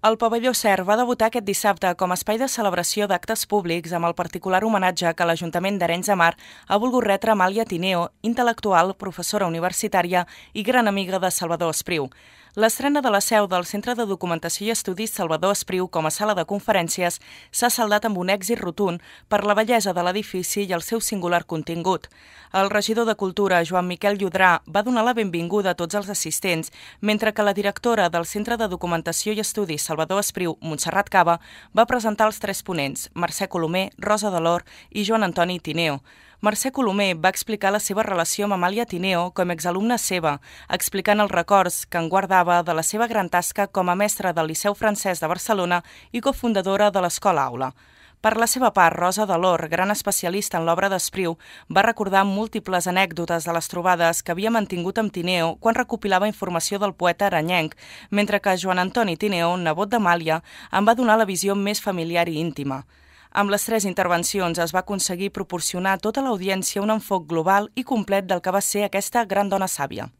El pavelló CER va debutar aquest dissabte com a espai de celebració d'actes públics amb el particular homenatge que l'Ajuntament d'Arenys de Mar ha volgut retre a Amàlia Tineo, intel·lectual, professora universitària i gran amiga de Salvador Espriu. L'estrena de la seu del Centre de Documentació i Estudis Salvador Espriu com a sala de conferències s'ha saldat amb un èxit rotund per la bellesa de l'edifici i el seu singular contingut. El regidor de Cultura, Joan Miquel Llodrà, va donar la benvinguda a tots els assistents, mentre que la directora del Centre de Documentació i Estudis Salvador Espriu, Montserrat Cava, va presentar els tres ponents, Mercè Colomer, Rosa Delor i Joan Antoni Tineo. Mercè Colomer va explicar la seva relació amb Amàlia Tineo com a exalumna seva, explicant els records que en guardava de la seva gran tasca com a mestra del Liceu Francès de Barcelona i cofundadora de l'Escola Aula. Per la seva part, Rosa Delor, gran especialista en l'obra d'Espriu, va recordar múltiples anècdotes de les trobades que havia mantingut amb Tineo quan recopilava informació del poeta aranyenc, mentre que Joan Antoni Tineo, nebot d'Amàlia, en va donar la visió més familiar i íntima. Amb les tres intervencions es va aconseguir proporcionar a tota l'audiència un enfoc global i complet del que va ser aquesta gran dona sàvia.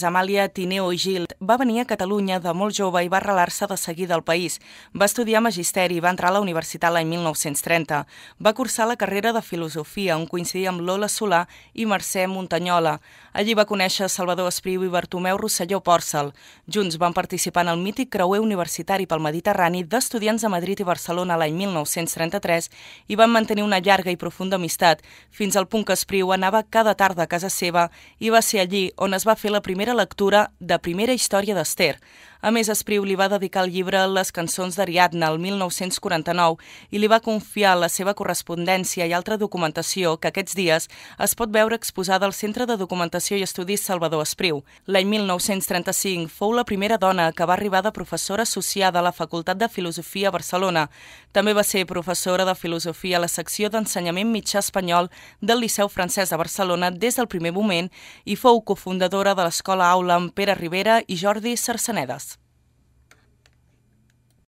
Amàlia Tineo i Gil va venir a Catalunya de molt jove i va arrelar-se de seguida al país. Va estudiar Magisteri i va entrar a la universitat l'any 1930. Va cursar la carrera de Filosofia, on coincidia amb Lola Solà i Mercè Muntanyola. Allí va conèixer Salvador Espriu i Bartomeu Rosselló Pòrcel. Junts van participar en el mític creuer universitari pel Mediterrani d'estudiants de Madrid i Barcelona l'any 1933 i van mantenir una llarga i profunda amistat, fins al punt que Espriu anava cada tarda a casa seva i va ser allí on es va fer la primera lectura de primera història d'Ester. A més, Espriu li va dedicar el llibre Les cançons d'Ariadna el 1949 i li va confiar la seva correspondència i altra documentació que aquests dies es pot veure exposada al Centre de Documentació i Estudis Salvador Espriu. L'any 1935 fou la primera dona que va arribar de professora associada a la Facultat de Filosofia a Barcelona. També va ser professora de Filosofia a la secció d'Ensenyament Mitjà Espanyol del Liceu Francès de Barcelona des del primer moment i fou cofundadora de l'Escola Aula amb Pere Rivera i Jordi Sarsenedes.